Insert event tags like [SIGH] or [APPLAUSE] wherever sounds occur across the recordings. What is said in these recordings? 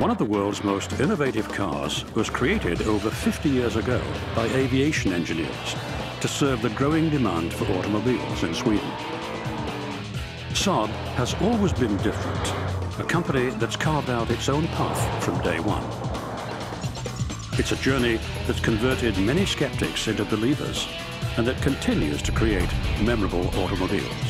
One of the world's most innovative cars was created over 50 years ago by aviation engineers to serve the growing demand for automobiles in Sweden. Saab has always been different, a company that's carved out its own path from day one. It's a journey that's converted many skeptics into believers and that continues to create memorable automobiles.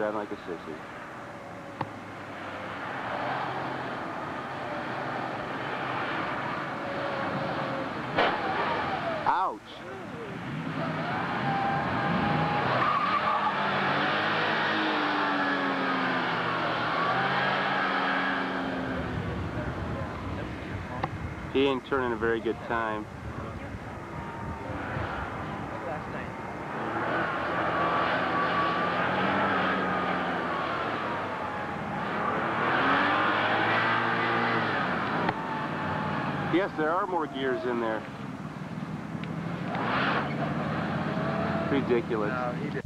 Driving like a sissy. Ouch! He ain't turning a very good time. Yes, there are more gears in there. Ridiculous. No,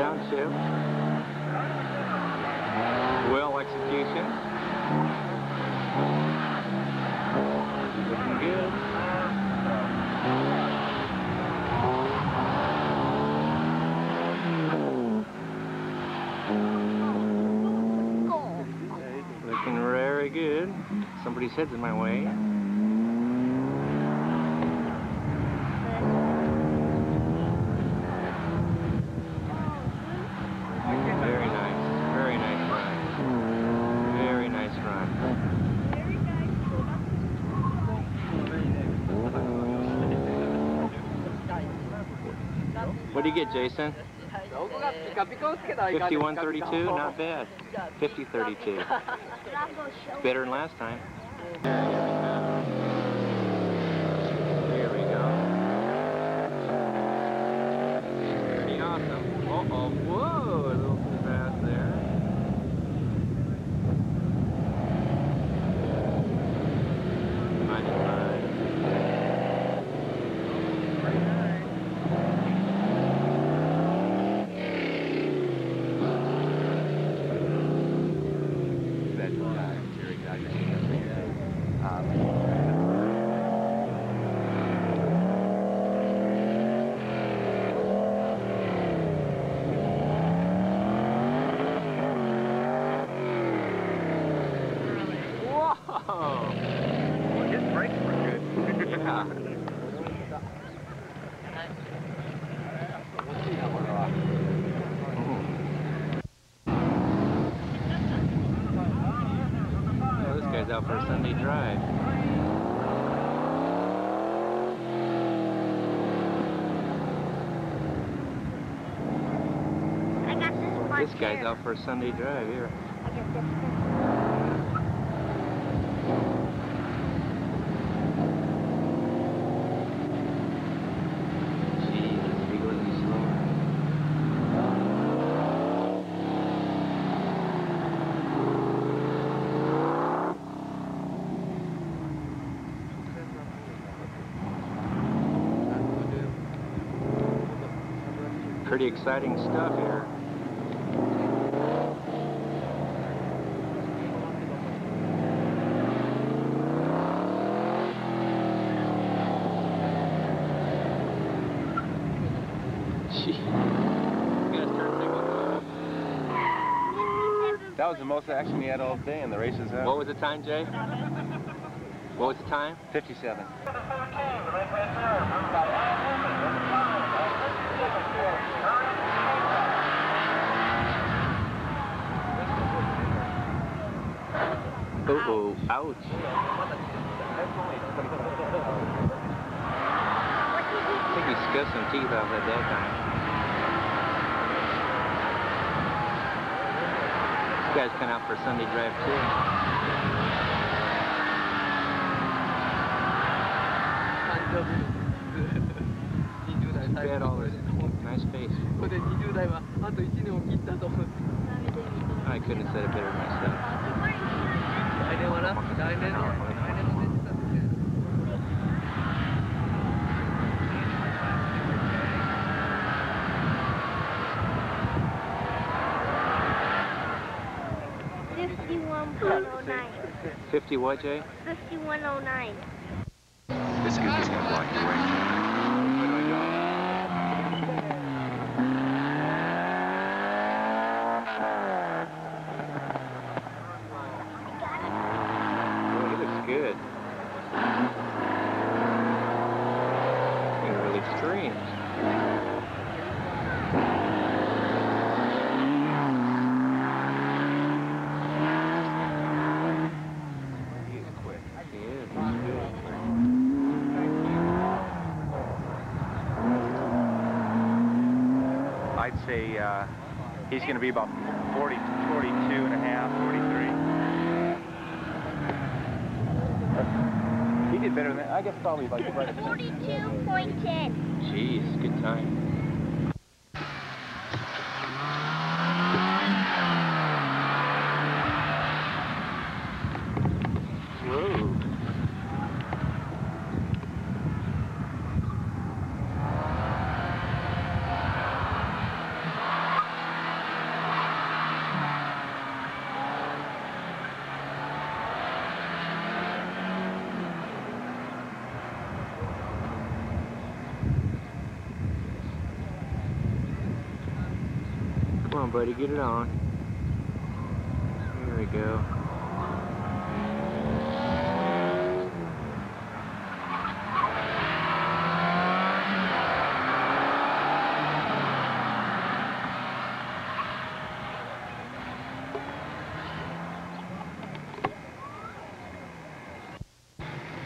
downshift. Well execution. Looking good. Looking very good. Somebody's head's in my way. What do you get, Jason? 5132, not bad. 5032. Better than last time. Here we go. Pretty awesome. Uh-oh, whoa, a little too fast there. Yeah. Oh, this guy's out for a Sunday drive. I got this guy's out for a Sunday drive here. I got this one. Jesus, he goes any slower. Pretty exciting stuff here. Gee. You guys turn signal. That was the most action he had all day in the races. Huh? What was the time, Jay? What was the time? 57. Uh-oh, ouch. I think he scuffed some teeth off at that time. This guy's kind of out for a Sunday drive too. [LAUGHS] He had all this nice face. [LAUGHS] ここで20代はあと1年を切ったと I couldn't have said it better myself. Fifty-one point oh nine. Fifty what, Jay? Fifty-one oh nine. This a black direction. Say uh, he's going to be about 40, 42 and a half, 43. He did better than that. I guess probably like right Forty-two point ten. Jeez, good time. Whoa. Come buddy, get it on. Here we go.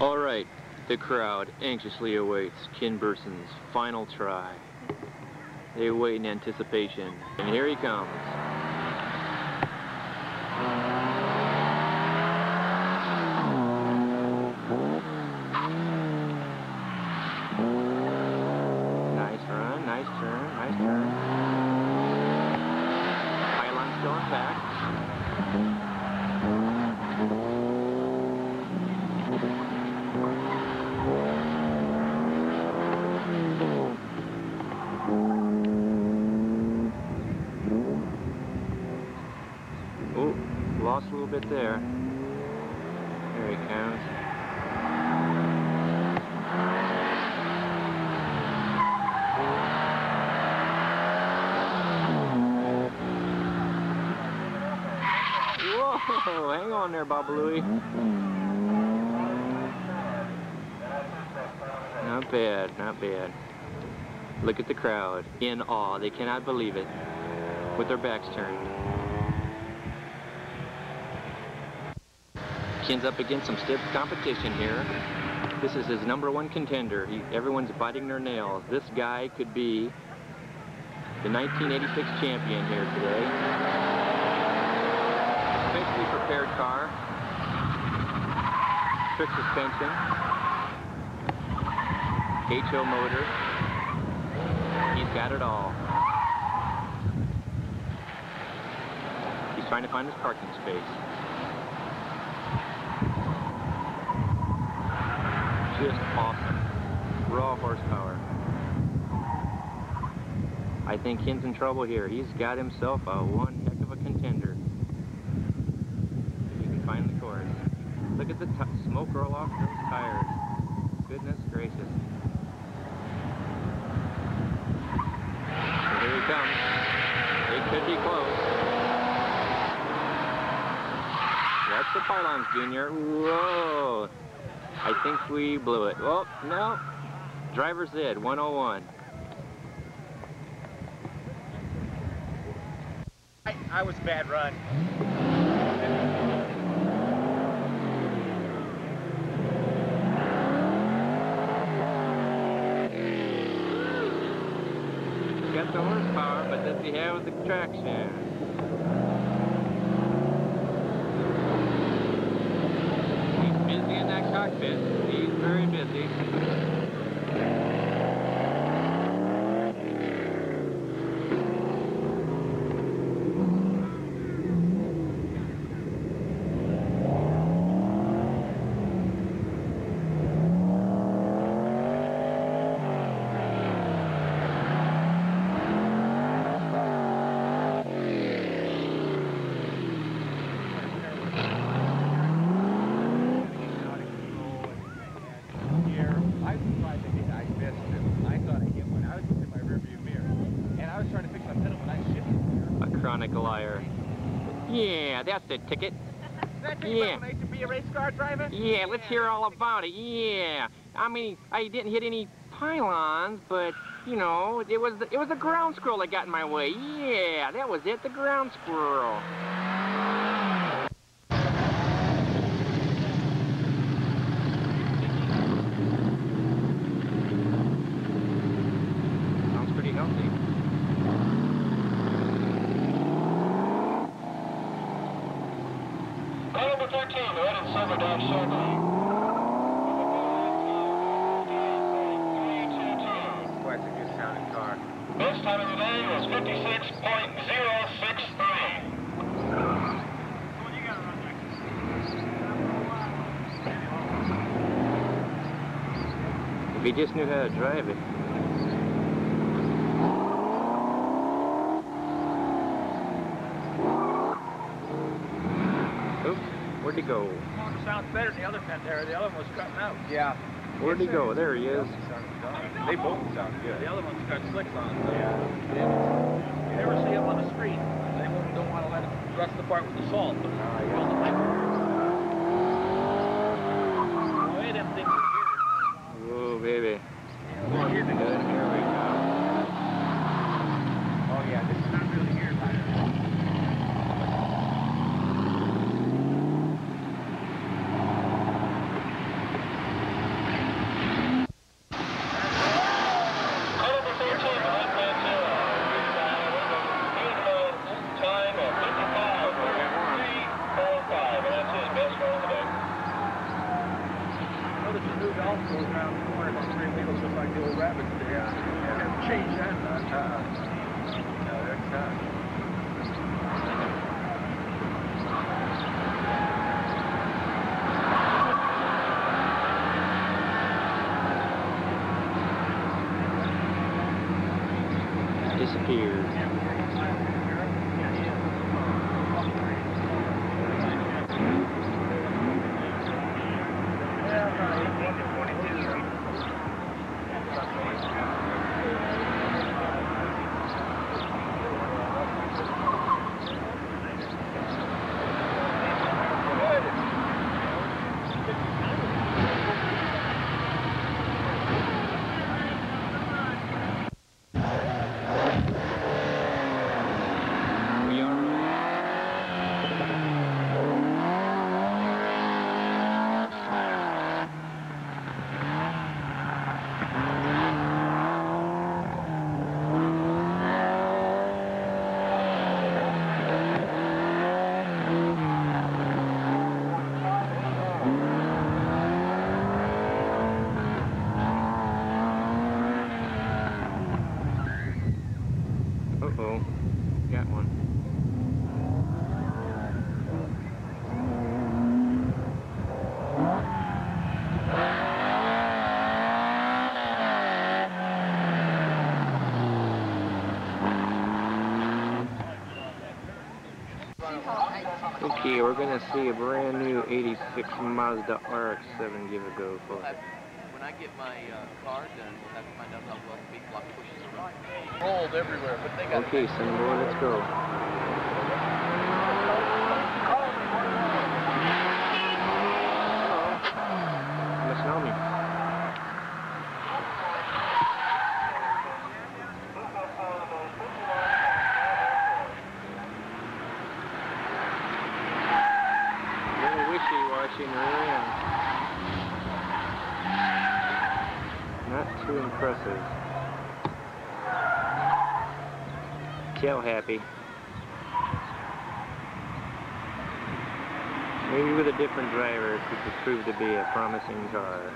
All right, the crowd anxiously awaits Ken Burson's final try. They wait in anticipation, and here he comes. Nice run, nice turn, nice turn. Pylon still intact. Oh, lost a little bit there. Here he comes. Whoa, hang on there, Baba Looey. Not bad, not bad. Look at the crowd, in awe. They cannot believe it, with their backs turned. Ken's up against some stiff competition here. This is his number one contender. He, everyone's biting their nails. This guy could be the 1986 champion here today. Specially prepared car. Trick suspension. HO motor. He's got it all. He's trying to find his parking space. Just awesome. Raw horsepower. I think Ken's in trouble here. He's got himself a one heck of a contender. He can find the course. Look at the smoke roll off those tires. Goodness gracious. So here he comes. It could be close. That's the pylons, Junior. Whoa. I think we blew it. Oh, no. Driver's ed, 101. I, I was a bad run. Got the horsepower, but does he have the traction? He's busy cockpit. He's very busy. Here, I was surprised I, did, I missed it. I thought I hit one. I was looking at my rearview mirror, and I was trying to fix my pedal, but I shifted. A chronic liar. Yeah, that's the ticket. [LAUGHS] That Yeah. to be a race car driver? Yeah, let's hear all about it. Yeah. I mean, I didn't hit any pylons, but you know, it was the, it was the ground squirrel that got in my way. Yeah, that was it, the ground squirrel. Sounds pretty healthy. Call number 13, headed Silver Dodge Chevrolet. Boy, that's a good sounding car. Best time of the day was 56.063. If he just knew how to drive it. Oops, where'd he go? Sounds better than the other Pantera. The other one was cutting out. Yeah. Where'd he go? There he is. They both sound good. The other one's got slicks on. So Yeah. You never see them on the street. They won't, don't want to let it rust apart with the salt. But build Okay, we're gonna see a brand new 86 Mazda RX-7 give it a go for it. When I get my uh, car done, we'll have to find out how well the big block pushes around. Rolled everywhere, but they got Okay, Sunboy, let's go. Hello. Must know me. Very wishy-washy Maria. Not too impressive. Tail happy. Maybe with a different driver, it could prove to be a promising car.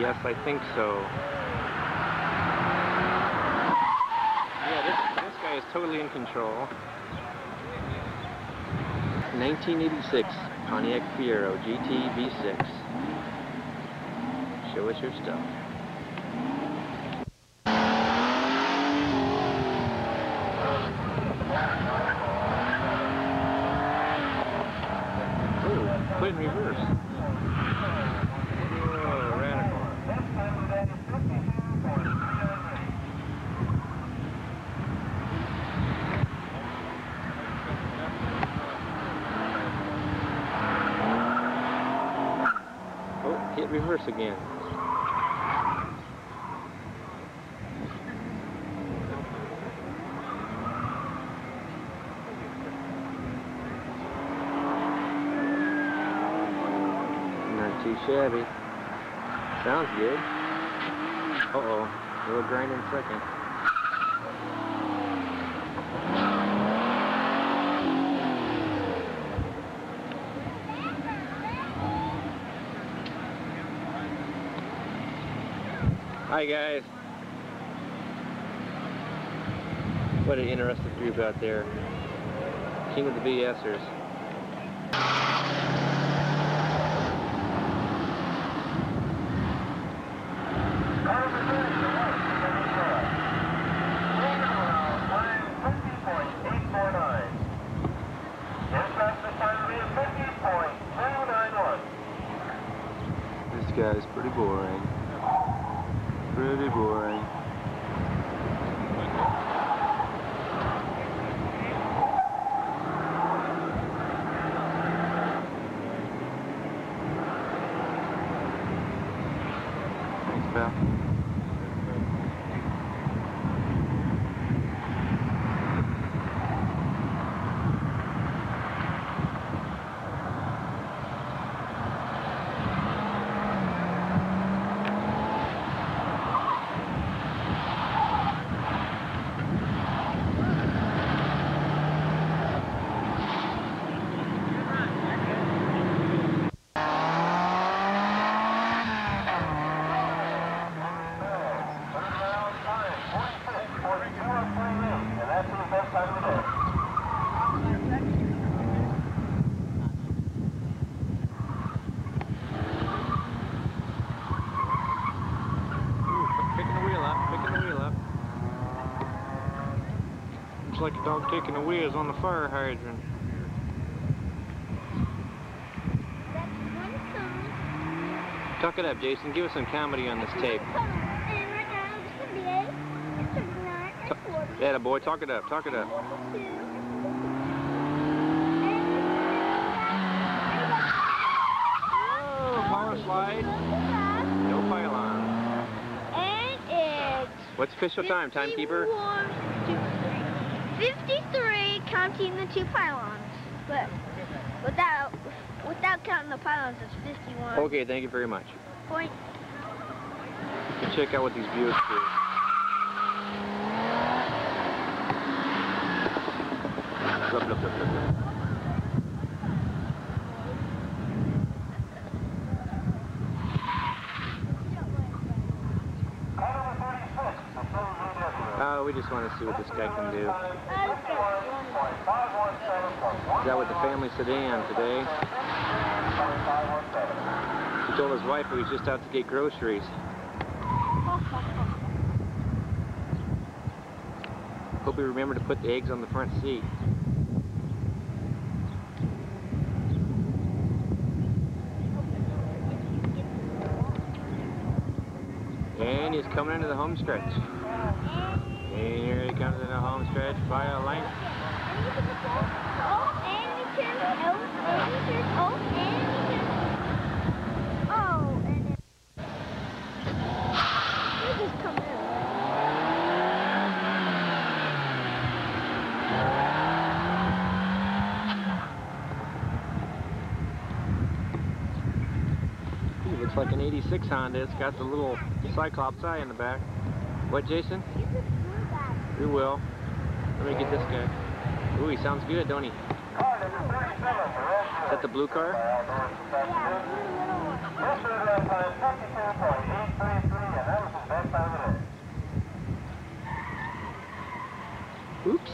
Yes, I think so. Yeah, this, this guy is totally in control. 1986 Pontiac Fiero GT V6. Show us your stuff. It in reverse. Oh, hit reverse again. Shabby. Sounds good. Uh-oh. Little grind in second. Hi guys. What an interesting group out there. King of the BSers. Guy's pretty boring. Pretty boring. Thanks, pal. Ooh, picking the wheel up, picking the wheel up. Looks like a dog taking the wheels on the fire hydrant. That's one song. Tuck it up, Jason. Give us some comedy on this tape. And right now, it's 78, it's 79, it's 40. Yeah, boy, talk it up, talk it up. Oh, power slide. No pylon. And it's What's official time, timekeeper? 53, counting the two pylons. But without without counting the pylons, it's 51. Okay, thank you very much. Point. Check out what these Buicks do. Just want to see what this guy can do. Out with the family sedan today. He told his wife he was just out to get groceries. Hope you remember to put the eggs on the front seat. And he's coming into the home stretch. Comes home stretch by a length. Oh. Oh. Oh, in. Looks like an 86 Honda. It's got the little Cyclops eye in the back. What, Jason? He's a cool guy. We will. Let me get this guy. Ooh, he sounds good, don't he? Is that the blue car? Oops.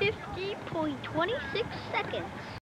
50.26 seconds.